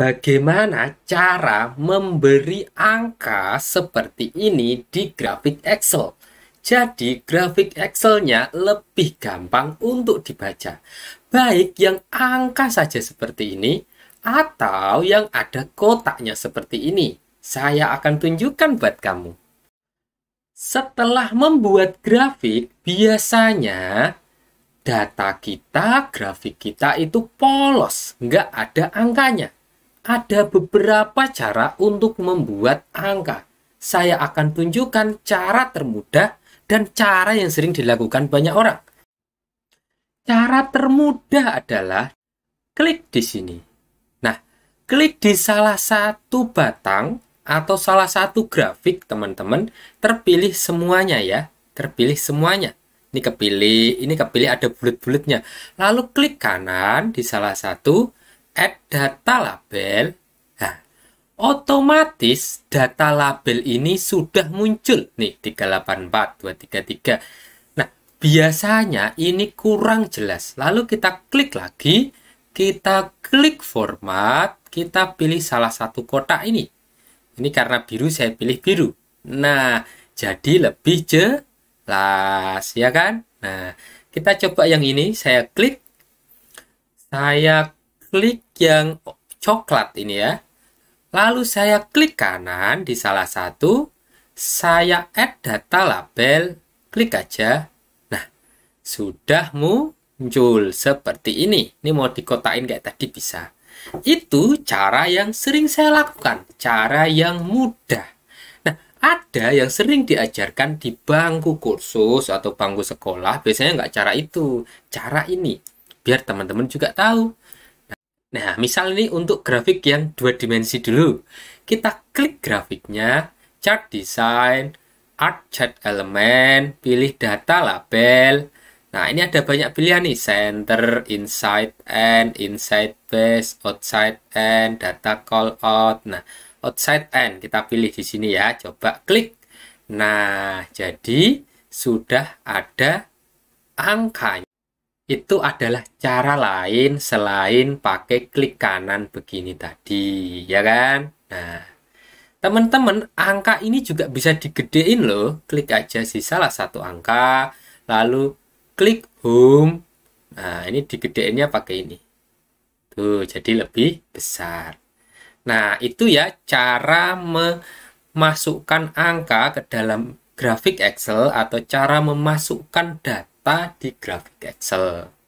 bagaimana cara memberi angka seperti ini di grafik Excel. Jadi grafik Excelnya lebih gampang untuk dibaca. Baik yang angka saja seperti ini atau yang ada kotaknya seperti ini. Saya akan tunjukkan buat kamu. Setelah membuat grafik, biasanya data kita, grafik kita itu polos, nggak ada angkanya. Ada beberapa cara untuk membuat angka. Saya akan tunjukkan cara termudah dan cara yang sering dilakukan banyak orang. Cara termudah adalah klik di sini. Nah, klik di salah satu batang atau salah satu grafik teman-teman terpilih semuanya ya terpilih semuanya ini kepilih ini kepilih ada bulat-bulatnya lalu klik kanan di salah satu add data label nah otomatis data label ini sudah muncul nih 384233 nah biasanya ini kurang jelas lalu kita klik lagi kita klik format kita pilih salah satu kotak ini ini karena biru saya pilih biru. Nah, jadi lebih jelas, ya kan? Nah, kita coba yang ini. Saya klik. Saya klik yang coklat ini ya. Lalu saya klik kanan di salah satu. Saya add data label. Klik aja. Nah, sudah muncul seperti ini. Ini mau dikotain kayak tadi bisa. Itu cara yang sering saya lakukan, cara yang mudah. Nah, ada yang sering diajarkan di bangku kursus atau bangku sekolah, biasanya nggak cara itu, cara ini. Biar teman-teman juga tahu. Nah, misal ini untuk grafik yang dua dimensi dulu. Kita klik grafiknya, chart design, art chart element, pilih data label, Nah, ini ada banyak pilihan nih, center, inside and, inside base, outside and, data call out. Nah, outside and kita pilih di sini ya. Coba klik. Nah, jadi sudah ada angkanya. Itu adalah cara lain selain pakai klik kanan begini tadi, ya kan? Nah, teman-teman, angka ini juga bisa digedein loh. Klik aja sih salah satu angka, lalu klik home. Nah, ini digedeinnya pakai ini. Tuh, jadi lebih besar. Nah, itu ya cara memasukkan angka ke dalam grafik Excel atau cara memasukkan data di grafik Excel.